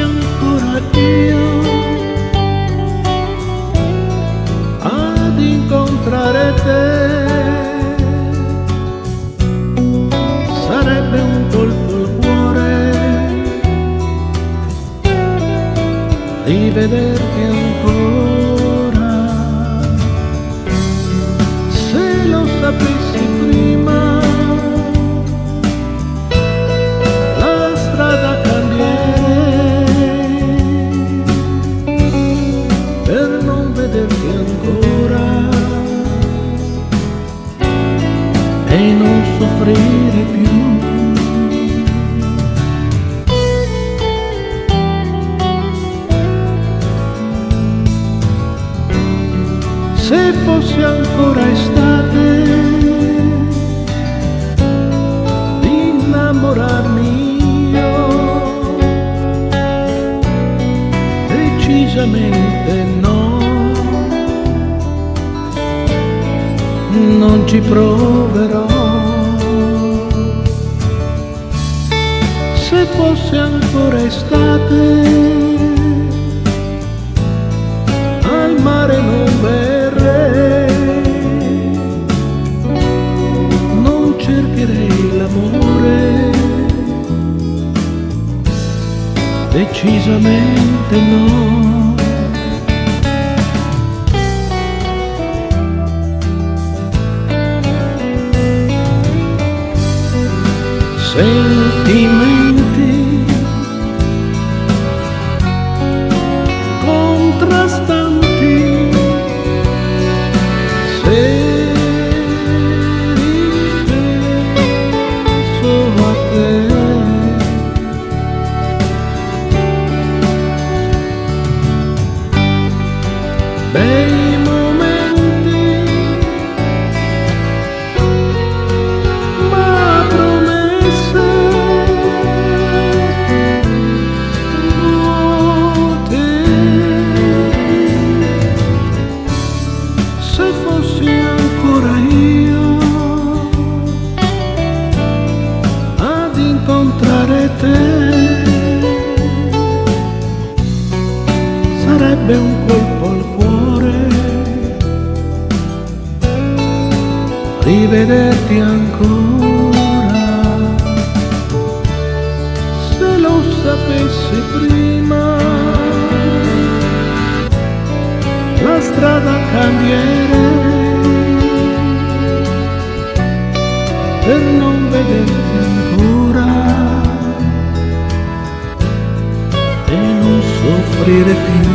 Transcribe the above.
ancora io ad incontrare te sarebbe un colpo al cuore. Rivederti ancora. Se lo sapessi soffrire più. Se fosse ancora estate innamorarmi io decisamente no. Non ci proverò se fosse ancora estate. Al mare non verrei, non cercherei l'amore, decisamente no. Sentimenti sarebbe un colpo al cuore. Rivederti ancora. Se lo sapessi prima. La strada cambierei per non vederti ancora. E non soffrire più